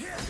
Rampage.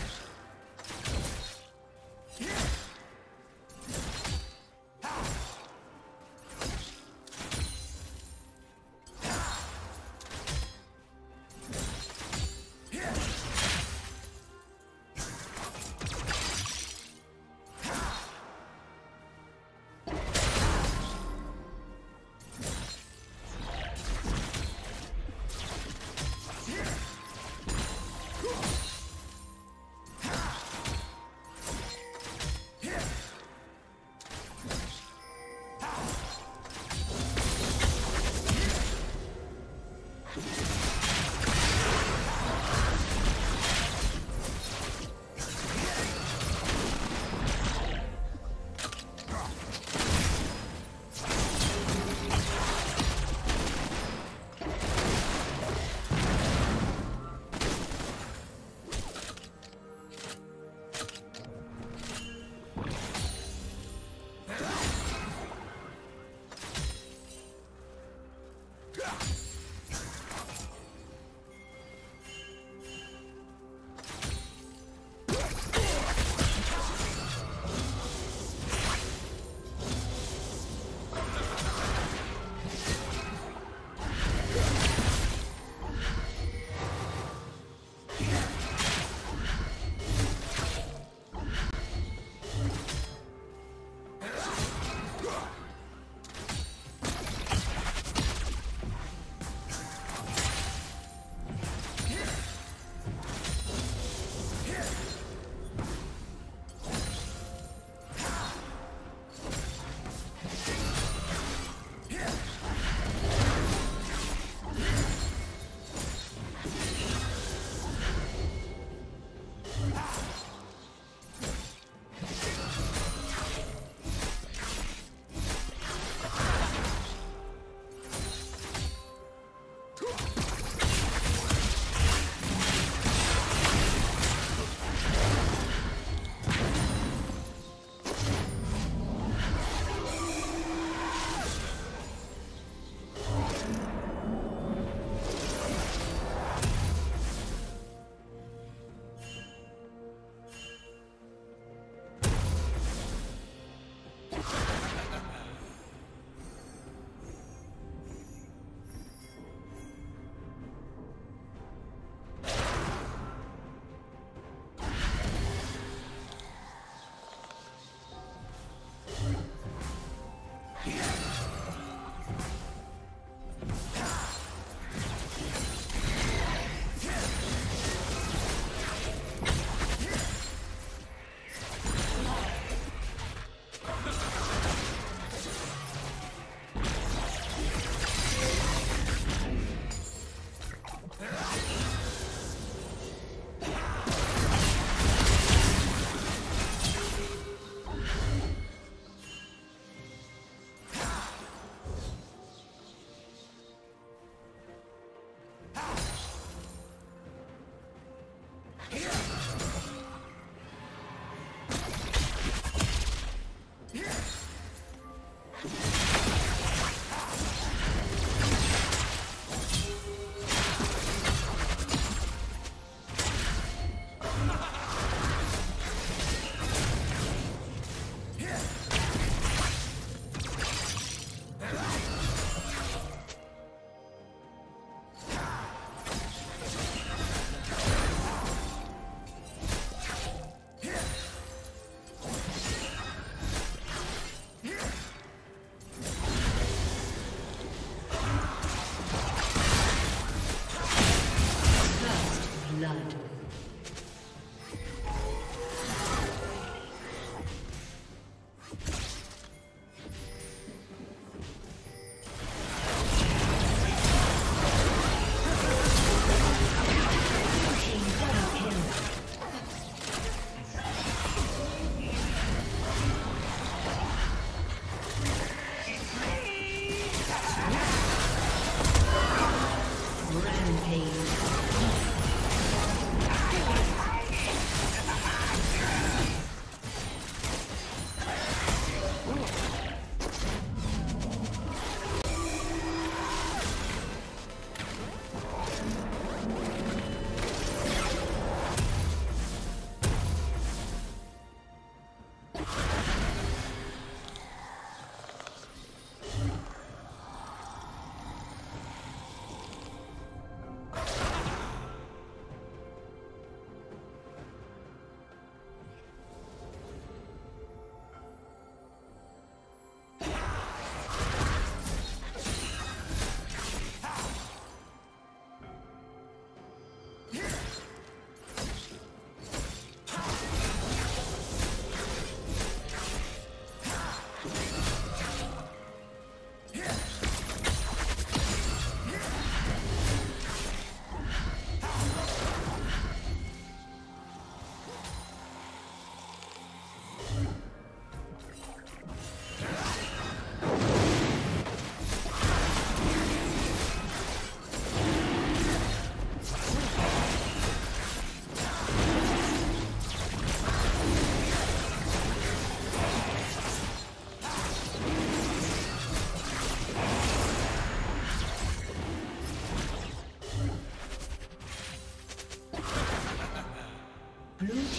Blue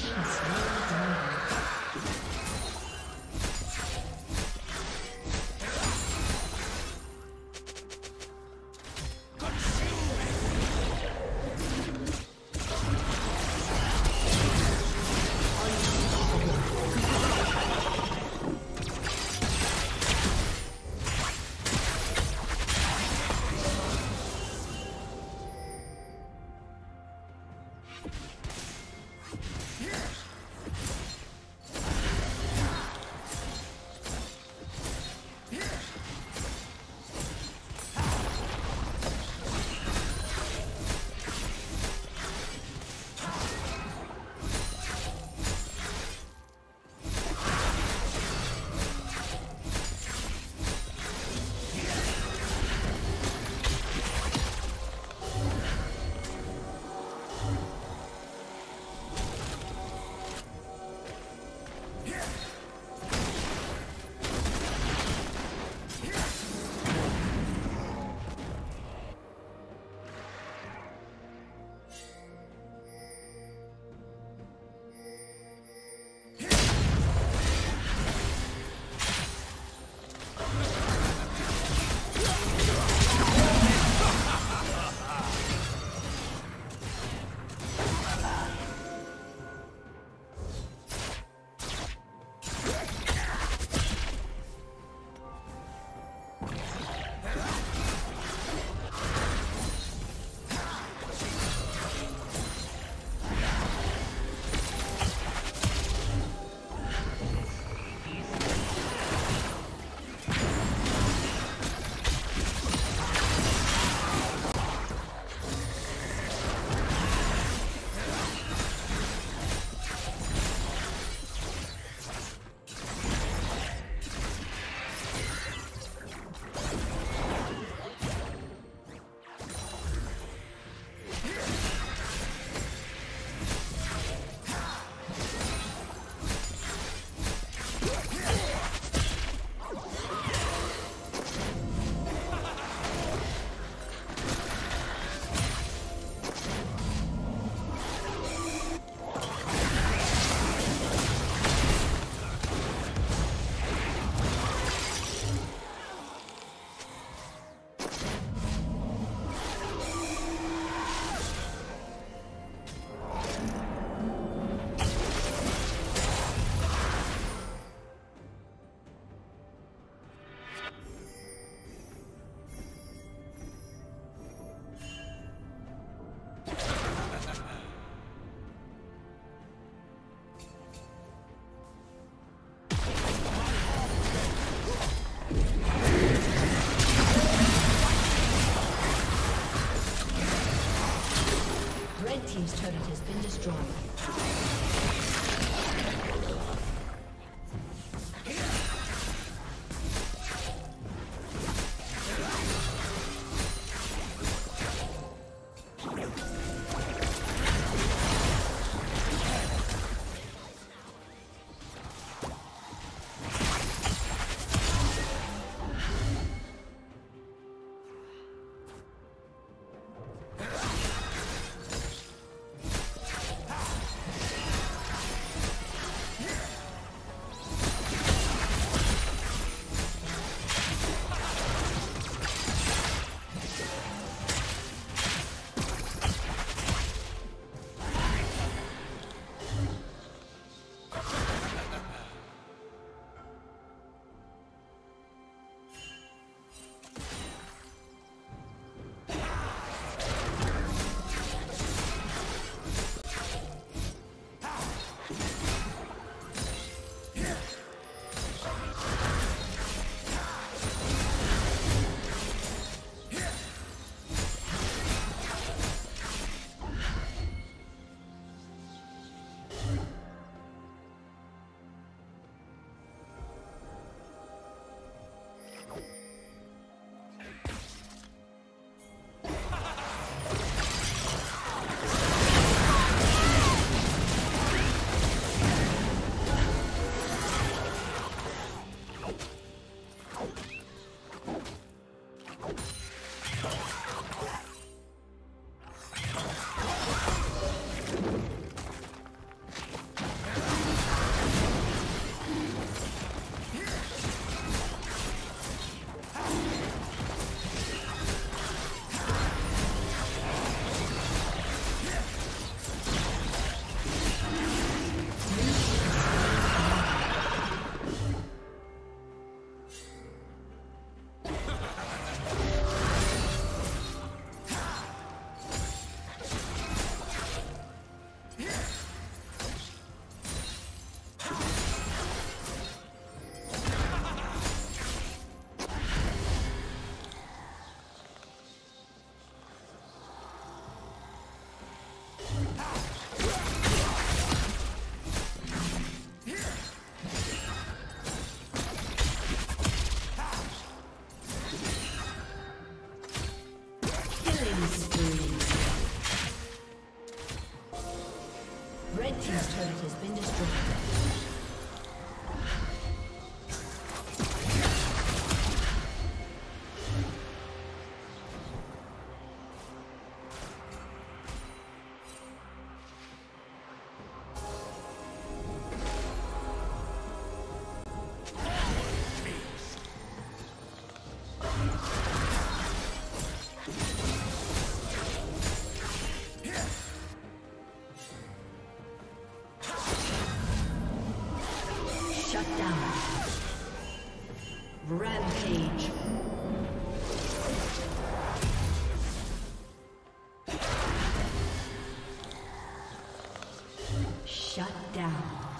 Shut down.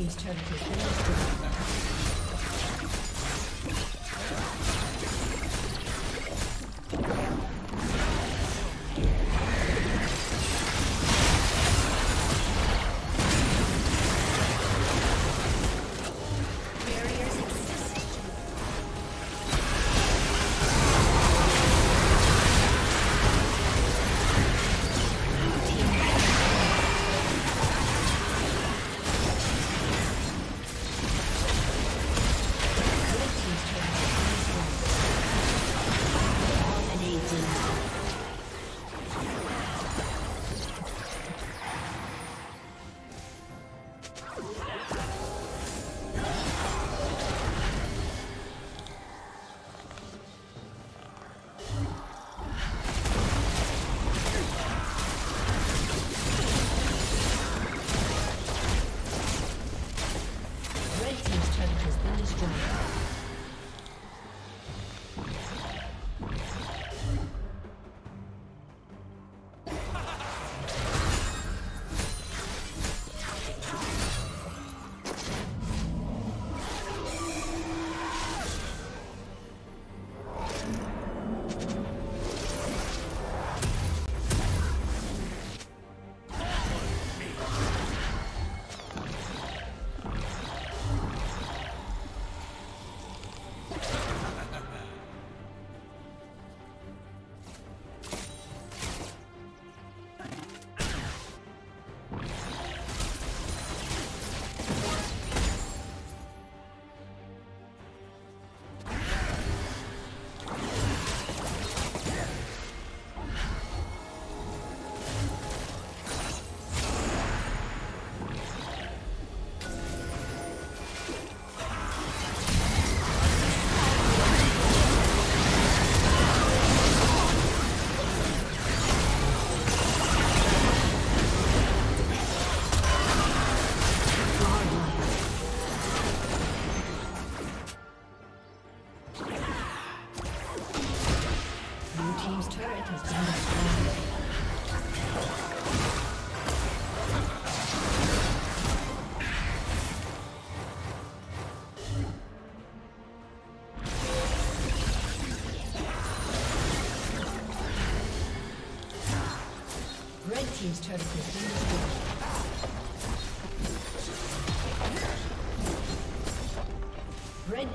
Team's turret has been